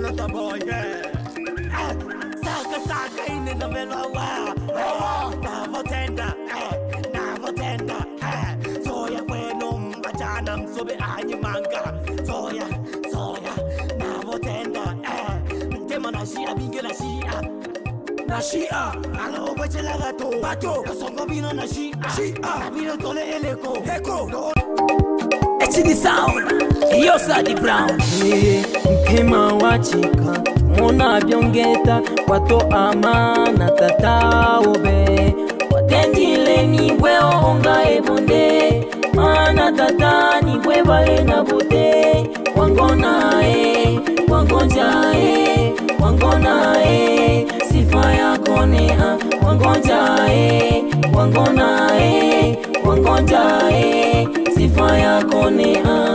not a boy, yeah. Saka saka in the middle oh, wow. Oh, navo tenda, navo tenda. Soya kwenum bachanam sobe anyi manga. Soya, soya, navo tenda. Tema na shia binge na shia. Na shia, ala obache lagato. Bato, songo bino na shia. Shia, bino tole eleko. Heko. It's in the sound. Yosa the brown. Yeah. hema wachika mona byongeta kwato amana tataube watendileni bweo onga ebonde mana tata ni bwebale na bude wangonae wangonjae wangonae sifa yakonea wangonjae wangonae wangonjae sifa yakonea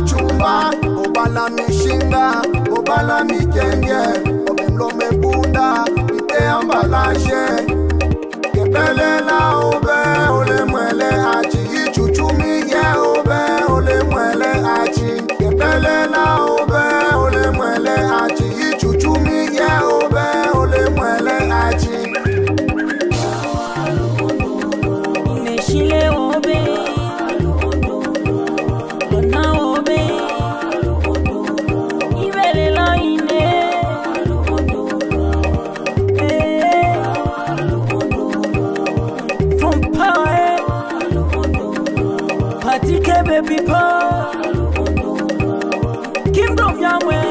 出发。baby boy. Oh. Kingdom Yahweh.